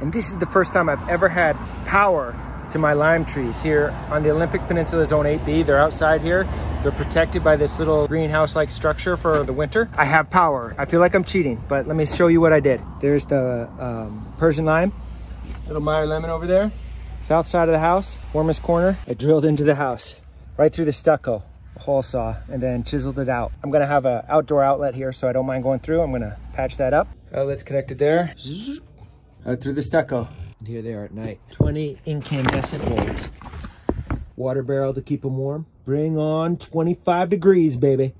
And this is the first time I've ever had power to my lime trees here on the Olympic Peninsula Zone 8B. They're outside here. They're protected by this little greenhouse-like structure for the winter. I have power. I feel like I'm cheating, but let me show you what I did. There's the um, Persian lime, little Meyer lemon over there. South side of the house, warmest corner. I drilled into the house, right through the stucco, a hole saw, and then chiseled it out. I'm gonna have an outdoor outlet here, so I don't mind going through. I'm gonna patch that up. Outlet's connected there. Out through the stucco. And here they are at night. 20 incandescent volts. Water barrel to keep them warm. Bring on 25 degrees, baby.